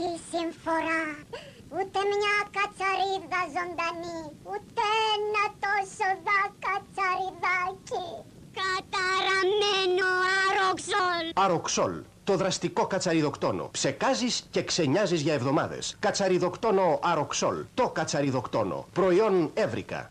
Τη συμφορά. Ούτε μια κατσαρίδα ζωντανή. Ούτε ένα τόσο δα κατσαριδάκι. Καταραμένο αροξόλ. Αροξόλ. Το δραστικό κατσαριδοκτόνο. Ψεκάζεις και ξενιάζεις για εβδομάδες. Κατσαριδοκτόνο Αροξόλ. Το κατσαριδοκτόνο. Προϊόν Εύρικα.